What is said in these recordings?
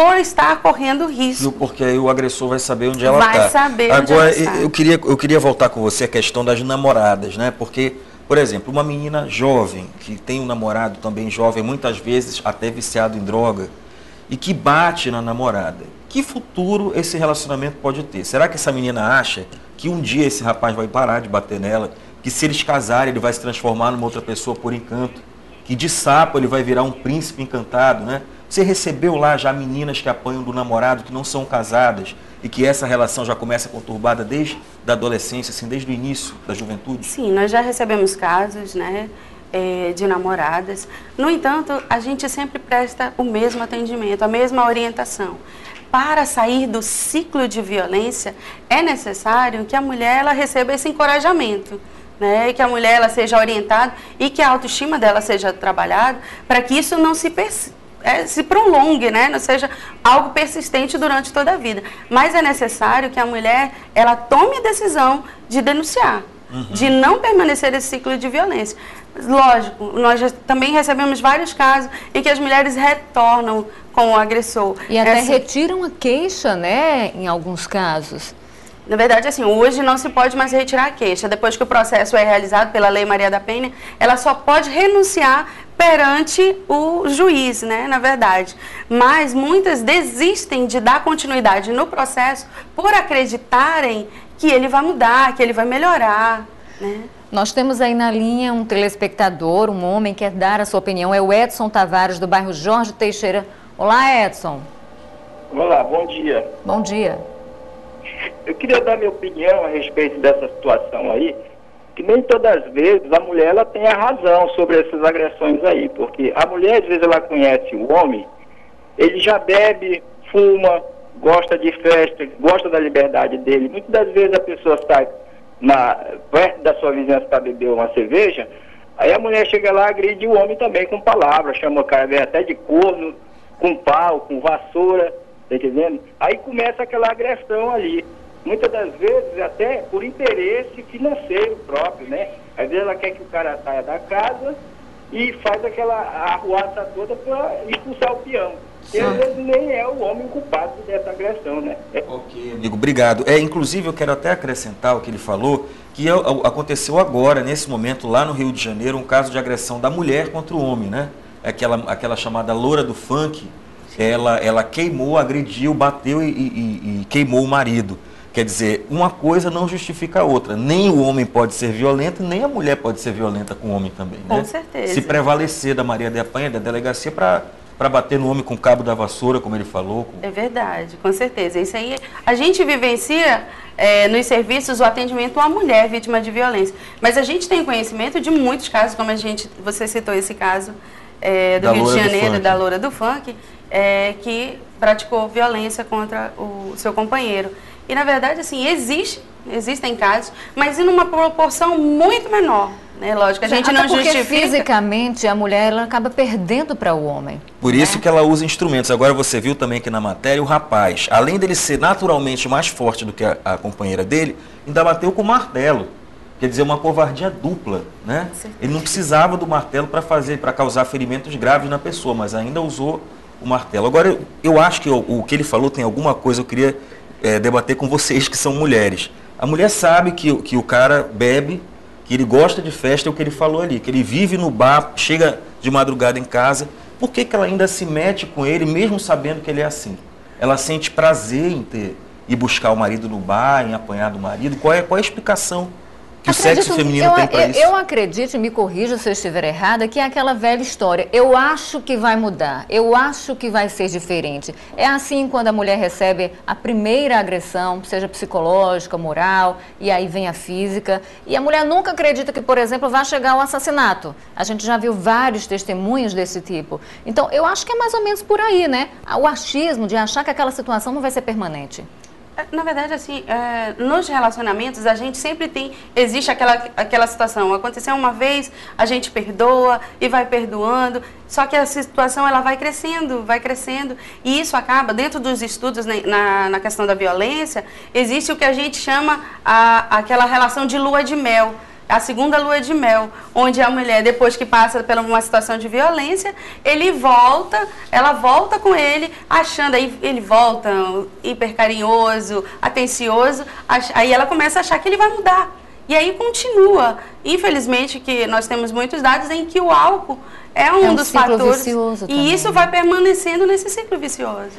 por estar correndo risco. Porque aí o agressor vai saber onde ela está. Vai tá. saber Agora, onde ela está. eu queria, eu queria voltar com você a questão das namoradas, né? Porque, por exemplo, uma menina jovem, que tem um namorado também jovem, muitas vezes até viciado em droga, e que bate na namorada. Que futuro esse relacionamento pode ter? Será que essa menina acha que um dia esse rapaz vai parar de bater nela? Que se eles casarem, ele vai se transformar numa outra pessoa por encanto? Que de sapo ele vai virar um príncipe encantado, né? Você recebeu lá já meninas que apanham do namorado, que não são casadas, e que essa relação já começa conturbada desde a adolescência, assim, desde o início da juventude? Sim, nós já recebemos casos, né? É, de namoradas. No entanto, a gente sempre presta o mesmo atendimento, a mesma orientação. Para sair do ciclo de violência, é necessário que a mulher ela receba esse encorajamento. Né, que a mulher ela seja orientada e que a autoestima dela seja trabalhada para que isso não se é, se prolongue, né? não seja algo persistente durante toda a vida. Mas é necessário que a mulher ela tome a decisão de denunciar, uhum. de não permanecer nesse ciclo de violência. Lógico, nós também recebemos vários casos em que as mulheres retornam com o agressor. E até Essa... retiram a queixa, né, em alguns casos. Na verdade, assim, hoje não se pode mais retirar a queixa. Depois que o processo é realizado pela Lei Maria da Penha, ela só pode renunciar perante o juiz, né, na verdade. Mas muitas desistem de dar continuidade no processo por acreditarem que ele vai mudar, que ele vai melhorar, né? Nós temos aí na linha um telespectador, um homem que quer dar a sua opinião, é o Edson Tavares, do bairro Jorge Teixeira. Olá, Edson. Olá, bom dia. Bom dia. Eu queria dar minha opinião a respeito dessa situação aí, que nem todas as vezes a mulher ela tem a razão sobre essas agressões aí, porque a mulher às vezes ela conhece o homem, ele já bebe, fuma, gosta de festa, gosta da liberdade dele. Muitas das vezes a pessoa sai na, perto da sua vizinhança para beber uma cerveja, aí a mulher chega lá agride o homem também com palavras, chama o cara até de corno, com pau, com vassoura, tá entendendo? Aí começa aquela agressão ali. Muitas das vezes até por interesse financeiro próprio, né? Às vezes ela quer que o cara saia da casa e faz aquela arruaça toda para expulsar o peão. E às vezes nem é o homem culpado dessa agressão, né? Ok, amigo, obrigado. É, inclusive, eu quero até acrescentar o que ele falou, que é, aconteceu agora, nesse momento, lá no Rio de Janeiro, um caso de agressão da mulher contra o homem, né? Aquela, aquela chamada loura do funk, ela, ela queimou, agrediu, bateu e, e, e queimou o marido. Quer dizer, uma coisa não justifica a outra. Nem o homem pode ser violento, nem a mulher pode ser violenta com o homem também. Com né? certeza. Se prevalecer da Maria de Apanha, da delegacia, para para bater no homem com o cabo da vassoura, como ele falou. É verdade, com certeza. Isso aí, a gente vivencia é, nos serviços o atendimento à mulher vítima de violência. Mas a gente tem conhecimento de muitos casos, como a gente, você citou esse caso é, do da Rio de Janeiro, da Loura do Funk, é, que praticou violência contra o seu companheiro. E na verdade, assim, existe, existem casos, mas em uma proporção muito menor. Né? Lógico, a gente Até não porque justifica. fisicamente a mulher ela acaba perdendo para o homem. Por isso né? que ela usa instrumentos. Agora você viu também que na matéria o rapaz, além dele ser naturalmente mais forte do que a, a companheira dele, ainda bateu com o martelo. Quer dizer, uma covardia dupla, né? Ele não precisava do martelo para fazer, para causar ferimentos graves na pessoa, mas ainda usou o martelo. Agora, eu, eu acho que o, o, que ele falou tem alguma coisa, eu queria é, debater com vocês que são mulheres. A mulher sabe que, que o cara bebe, que ele gosta de festa, é o que ele falou ali, que ele vive no bar, chega de madrugada em casa, por que, que ela ainda se mete com ele, mesmo sabendo que ele é assim? Ela sente prazer em ter ir buscar o marido no bar, em apanhar do marido? Qual é, qual é a explicação que acredito, o sexo feminino eu, tem para isso? Eu acredito, me corrija se eu estiver errada, que é aquela velha história. Eu acho que vai mudar, eu acho que vai ser diferente. É assim quando a mulher recebe a primeira agressão, seja psicológica, moral, e aí vem a física. E a mulher nunca acredita que, por exemplo, vai chegar ao assassinato. A gente já viu vários testemunhos desse tipo. Então, eu acho que é mais ou menos por aí, né? O achismo de achar que aquela situação não vai ser permanente. Na verdade, assim, é, nos relacionamentos a gente sempre tem, existe aquela, aquela situação, aconteceu uma vez, a gente perdoa e vai perdoando, só que a situação ela vai crescendo, vai crescendo, e isso acaba, dentro dos estudos né, na, na questão da violência, existe o que a gente chama a, aquela relação de lua de mel, a segunda lua de mel, onde a mulher, depois que passa por uma situação de violência, ele volta, ela volta com ele, achando, aí ele volta hiper carinhoso, atencioso, aí ela começa a achar que ele vai mudar. E aí continua. Infelizmente que nós temos muitos dados em que o álcool é um, é um dos fatores. e isso vai permanecendo nesse ciclo vicioso.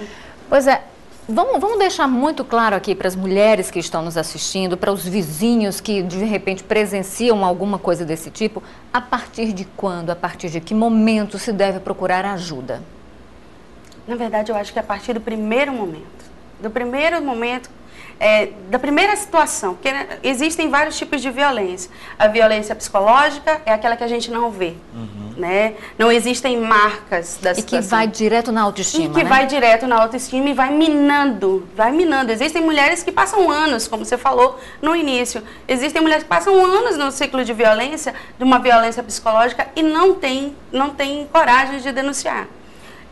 Pois é, Vamos, vamos, deixar muito claro aqui para as mulheres que estão nos assistindo, para os vizinhos que de repente presenciam alguma coisa desse tipo, a partir de quando, a partir de que momento se deve procurar ajuda? Na verdade, eu acho que é a partir do primeiro momento. Do primeiro momento é, da primeira situação, porque né, existem vários tipos de violência. A violência psicológica é aquela que a gente não vê, uhum. Né? Não existem marcas da situação. E que vai direto na autoestima, E que né? vai direto na autoestima e vai minando, vai minando. Existem mulheres que passam anos, como você falou no início, existem mulheres que passam anos no ciclo de violência, de uma violência psicológica e não tem, não tem coragem de denunciar.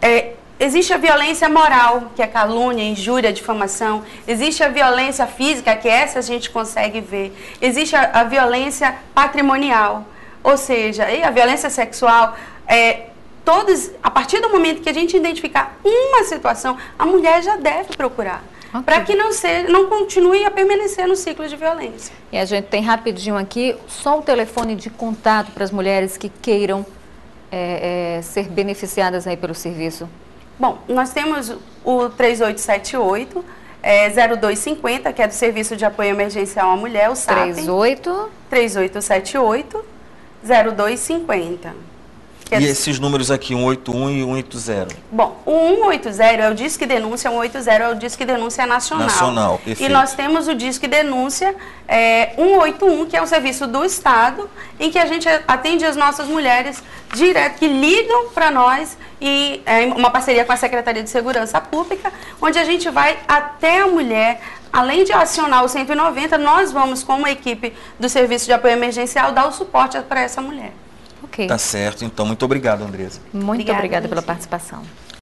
É, Existe a violência moral, que é calúnia, injúria, difamação. Existe a violência física, que essa a gente consegue ver. Existe a, a violência patrimonial, ou seja, a violência sexual. É, todos, a partir do momento que a gente identificar uma situação, a mulher já deve procurar. Okay. Para que não, seja, não continue a permanecer no ciclo de violência. E a gente tem rapidinho aqui só o telefone de contato para as mulheres que queiram é, é, ser beneficiadas aí pelo serviço. Bom, nós temos o 3878 é, 0250, que é do Serviço de Apoio Emergencial à Mulher, o SAP. 38 3878 0250. E esses números aqui, 181 e 180? Bom, o 180 é o Disque Denúncia, o 180 é o Disque Denúncia Nacional. Nacional, perfeito. E nós temos o Disque Denúncia é, 181, que é um serviço do Estado, em que a gente atende as nossas mulheres direto, que ligam para nós, e é uma parceria com a Secretaria de Segurança Pública, onde a gente vai até a mulher, além de acionar o 190, nós vamos, com uma equipe do Serviço de Apoio Emergencial, dar o suporte para essa mulher. Ok. Tá certo. Então, muito obrigado, Andresa. Muito obrigada, obrigada pela participação.